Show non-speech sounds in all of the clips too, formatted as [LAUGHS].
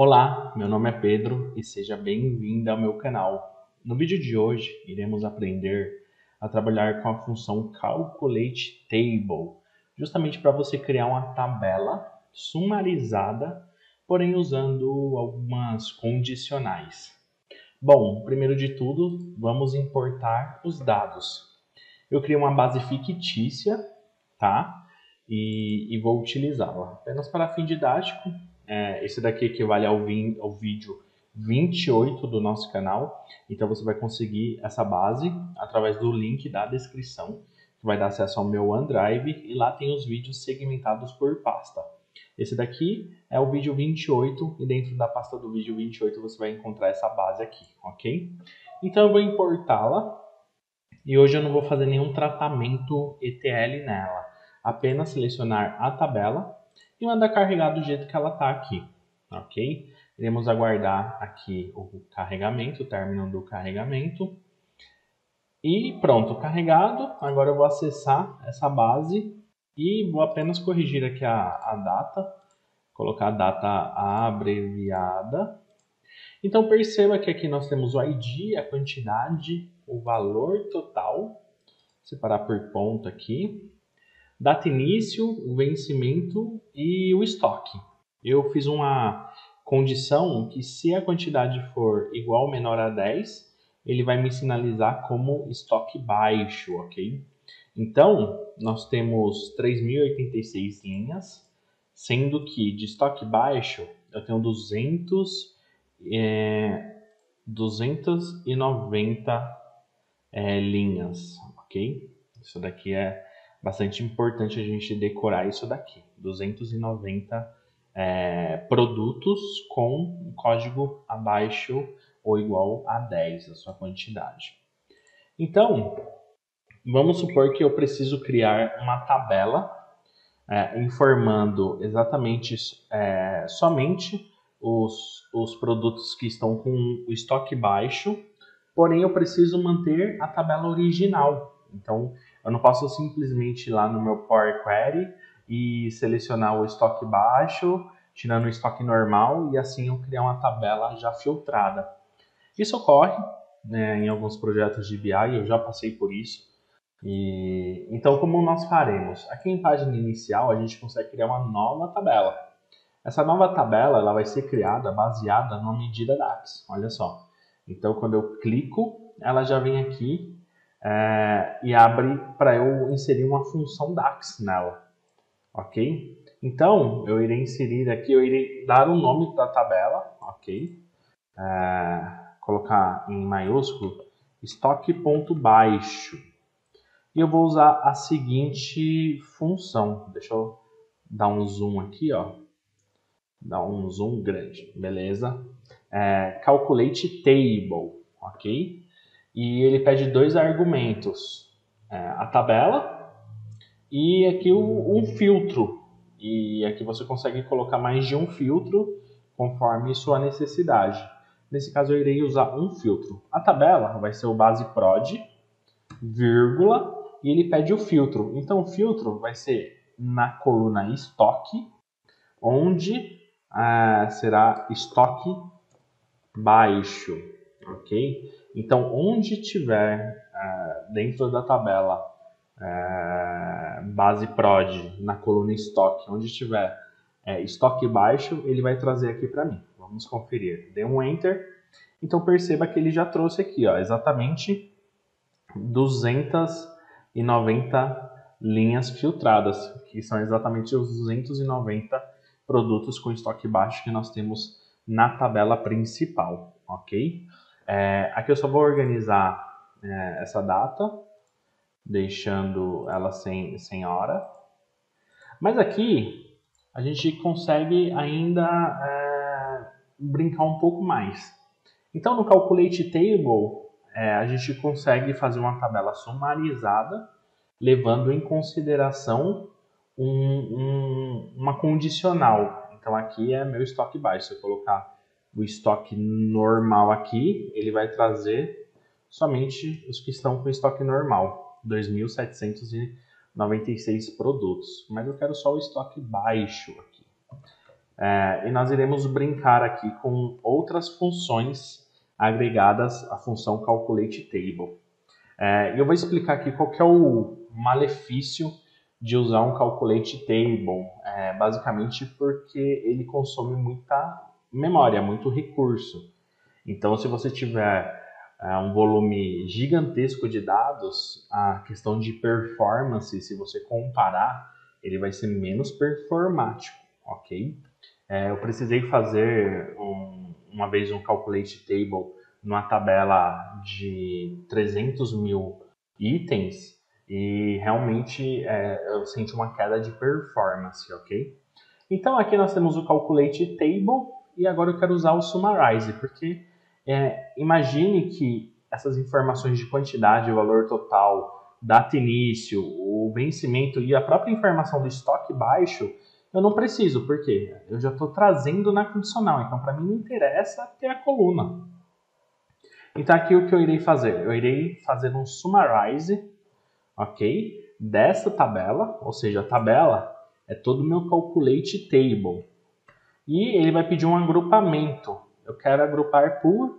Olá, meu nome é Pedro e seja bem-vindo ao meu canal. No vídeo de hoje, iremos aprender a trabalhar com a função Calculate Table, justamente para você criar uma tabela sumarizada, porém usando algumas condicionais. Bom, primeiro de tudo, vamos importar os dados. Eu criei uma base fictícia, tá? E, e vou utilizá-la apenas para fim didático. É, esse daqui equivale ao, ao vídeo 28 do nosso canal. Então você vai conseguir essa base através do link da descrição, que vai dar acesso ao meu OneDrive e lá tem os vídeos segmentados por pasta. Esse daqui é o vídeo 28 e dentro da pasta do vídeo 28 você vai encontrar essa base aqui, ok? Então eu vou importá-la e hoje eu não vou fazer nenhum tratamento ETL nela, apenas selecionar a tabela e mandar carregar do jeito que ela está aqui, ok? Iremos aguardar aqui o carregamento, o término do carregamento. E pronto, carregado. Agora eu vou acessar essa base e vou apenas corrigir aqui a, a data, colocar a data abreviada. Então perceba que aqui nós temos o ID, a quantidade, o valor total, separar por ponto aqui, data início, o vencimento e o estoque. Eu fiz uma condição que se a quantidade for igual ou menor a 10, ele vai me sinalizar como estoque baixo, ok? Então, nós temos 3.086 linhas, sendo que de estoque baixo eu tenho 200, é, 290 é, linhas, ok? Isso daqui é bastante importante a gente decorar isso daqui. 290 é, produtos com código abaixo ou igual a 10 a sua quantidade. Então, Vamos supor que eu preciso criar uma tabela é, informando exatamente é, somente os, os produtos que estão com o estoque baixo, porém eu preciso manter a tabela original. Então, eu não posso simplesmente ir lá no meu Power Query e selecionar o estoque baixo, tirando o estoque normal e assim eu criar uma tabela já filtrada. Isso ocorre né, em alguns projetos de BI, eu já passei por isso. E, então, como nós faremos? Aqui em página inicial, a gente consegue criar uma nova tabela. Essa nova tabela ela vai ser criada baseada numa medida DAX. Olha só. Então, quando eu clico, ela já vem aqui é, e abre para eu inserir uma função DAX nela. Ok? Então, eu irei inserir aqui, eu irei dar o nome da tabela. Ok? É, colocar em maiúsculo estoque.baixo e eu vou usar a seguinte função. Deixa eu dar um zoom aqui, ó. Dar um zoom grande, beleza? É, calculate table, ok? E ele pede dois argumentos. É, a tabela e aqui um filtro. E aqui você consegue colocar mais de um filtro conforme sua necessidade. Nesse caso eu irei usar um filtro. A tabela vai ser o base prod, vírgula, e ele pede o filtro. Então, o filtro vai ser na coluna estoque, onde ah, será estoque baixo, ok? Então, onde tiver ah, dentro da tabela ah, base prod na coluna estoque, onde tiver é, estoque baixo, ele vai trazer aqui para mim. Vamos conferir. Dê um enter. Então perceba que ele já trouxe aqui, ó, exatamente 200 e 90 linhas filtradas, que são exatamente os 290 produtos com estoque baixo que nós temos na tabela principal, ok? É, aqui eu só vou organizar é, essa data, deixando ela sem, sem hora. Mas aqui a gente consegue ainda é, brincar um pouco mais. Então no Calculate Table é, a gente consegue fazer uma tabela sumarizada, levando em consideração um, um, uma condicional. Então aqui é meu estoque baixo. Se eu colocar o estoque normal aqui, ele vai trazer somente os que estão com estoque normal, 2.796 produtos. Mas eu quero só o estoque baixo aqui. É, e nós iremos brincar aqui com outras funções agregadas à função calculate table. É, eu vou explicar aqui qual é o malefício de usar um calculate table, é, basicamente porque ele consome muita memória, muito recurso. Então, se você tiver é, um volume gigantesco de dados, a questão de performance, se você comparar, ele vai ser menos performático, ok? É, eu precisei fazer um, uma vez um calculate table numa tabela de 300 mil itens e realmente é, eu senti uma queda de performance, ok? Então aqui nós temos o calculate table e agora eu quero usar o summarize, porque é, imagine que essas informações de quantidade, valor total, data início, o vencimento e a própria informação do estoque baixo, eu não preciso, porque eu já estou trazendo na condicional, então para mim não interessa ter a coluna. Então aqui o que eu irei fazer? Eu irei fazer um summarize ok? Dessa tabela, ou seja, a tabela é todo o meu calculate table. E ele vai pedir um agrupamento. Eu quero agrupar por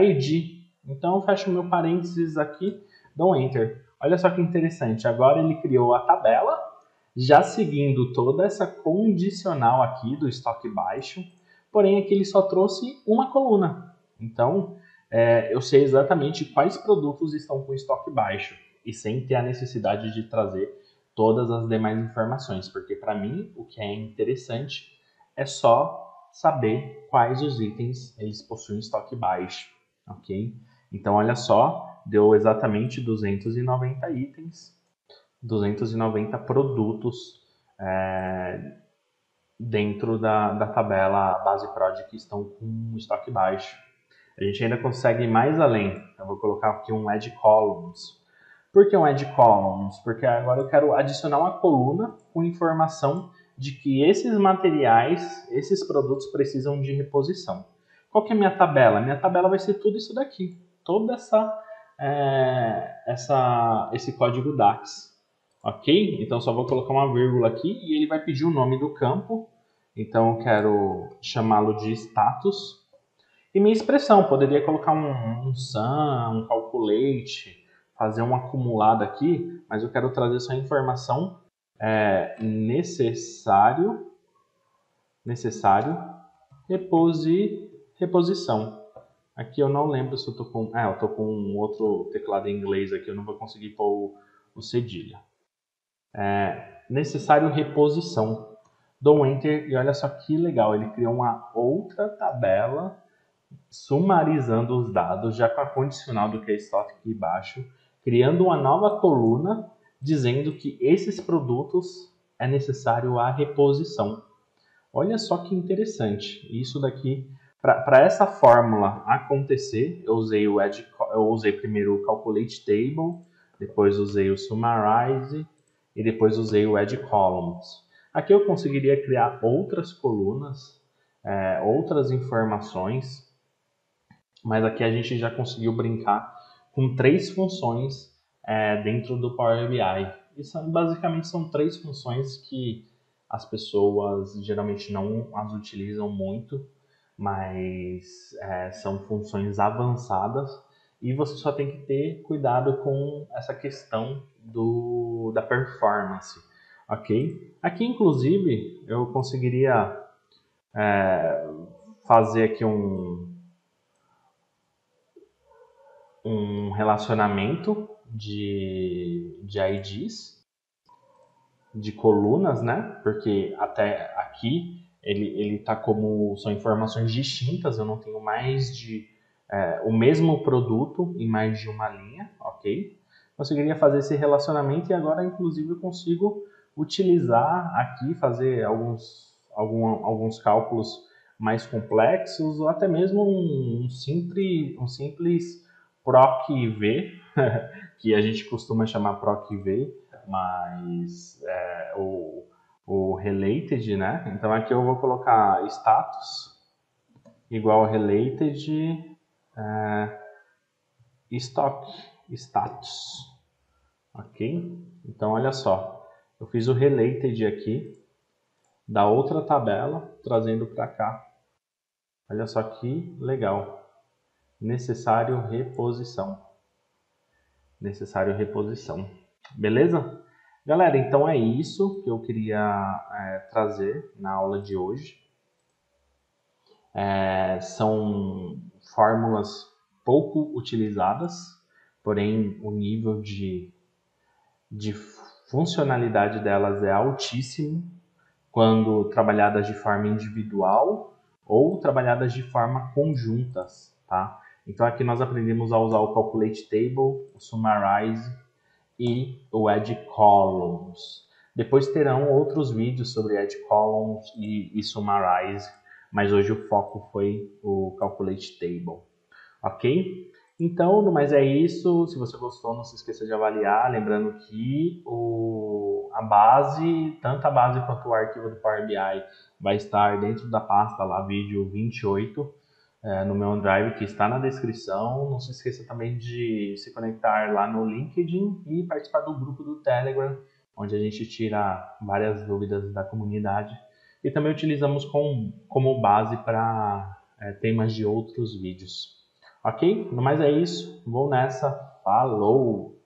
ID. Então eu fecho meu parênteses aqui, dou enter. Olha só que interessante, agora ele criou a tabela, já seguindo toda essa condicional aqui do estoque baixo, porém aqui ele só trouxe uma coluna. Então, é, eu sei exatamente quais produtos estão com estoque baixo e sem ter a necessidade de trazer todas as demais informações, porque para mim o que é interessante é só saber quais os itens eles possuem estoque baixo, ok? Então olha só, deu exatamente 290 itens, 290 produtos é, dentro da, da tabela base prod que estão com estoque baixo. A gente ainda consegue ir mais além. Eu vou colocar aqui um add columns. Por que um add columns? Porque agora eu quero adicionar uma coluna com informação de que esses materiais, esses produtos precisam de reposição. Qual que é a minha tabela? Minha tabela vai ser tudo isso daqui, toda essa, é, essa esse código DAX, ok? Então só vou colocar uma vírgula aqui e ele vai pedir o nome do campo. Então eu quero chamá-lo de status. E minha expressão, poderia colocar um, um sum, um calculate, fazer um acumulado aqui, mas eu quero trazer só a informação é, necessário, necessário, reposi, reposição. Aqui eu não lembro se eu tô com, ah, eu tô com um outro teclado em inglês aqui, eu não vou conseguir pôr o, o cedilha. É, necessário reposição. Dou Enter e olha só que legal, ele criou uma outra tabela sumarizando os dados, já com a condicional do que é estoque aqui embaixo, criando uma nova coluna dizendo que esses produtos é necessário a reposição. Olha só que interessante. Isso daqui, para essa fórmula acontecer, eu usei o add, eu usei primeiro o calculate table, depois usei o summarize e depois usei o add columns. Aqui eu conseguiria criar outras colunas, é, outras informações, mas aqui a gente já conseguiu brincar com três funções é, dentro do Power BI. E são, basicamente são três funções que as pessoas geralmente não as utilizam muito, mas é, são funções avançadas e você só tem que ter cuidado com essa questão do, da performance, ok? Aqui, inclusive, eu conseguiria é, fazer aqui um, um relacionamento de, de IDs, de colunas, né? Porque até aqui ele ele tá como são informações distintas. Eu não tenho mais de é, o mesmo produto em mais de uma linha, ok? Conseguiria fazer esse relacionamento e agora, inclusive, eu consigo utilizar aqui, fazer alguns, algum, alguns cálculos mais complexos ou até mesmo um, um simples, um simples PROC-V, [LAUGHS] que a gente costuma chamar PROC-V, mas é, o, o related, né? Então aqui eu vou colocar status igual related é, stock status, ok? Então olha só, eu fiz o related aqui da outra tabela, trazendo para cá. Olha só que legal. Necessário reposição. Necessário reposição. Beleza? Galera, então é isso que eu queria é, trazer na aula de hoje. É, são fórmulas pouco utilizadas, porém o nível de, de funcionalidade delas é altíssimo quando trabalhadas de forma individual ou trabalhadas de forma conjuntas, tá? Então aqui nós aprendemos a usar o Calculate Table, o Summarize e o Add Columns. Depois terão outros vídeos sobre Add Columns e, e Summarize, mas hoje o foco foi o Calculate Table, ok? Então, no mais é isso. Se você gostou, não se esqueça de avaliar. Lembrando que o, a base, tanto a base quanto o arquivo do Power BI vai estar dentro da pasta lá, vídeo 28, é, no meu OneDrive, que está na descrição. Não se esqueça também de se conectar lá no LinkedIn e participar do grupo do Telegram, onde a gente tira várias dúvidas da comunidade. E também utilizamos com, como base para é, temas de outros vídeos. Ok? No mais é isso. Vou nessa. Falou!